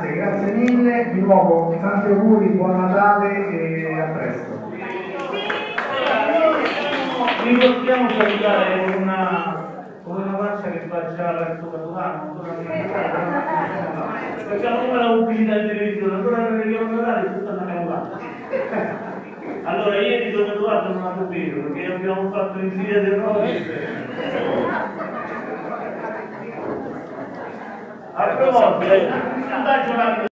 Grazie, grazie mille, di nuovo tanti auguri, buon Natale e a presto. Mi possiamo salutare una, una faccia che faccia verso Capodanno, facciamo come la pubblicità in televisione, allora non vediamo Natale tutta una campagna. Allora ieri Don Edoardo non ha capito perché abbiamo fatto l'insidia del Rose. A proposito, これ。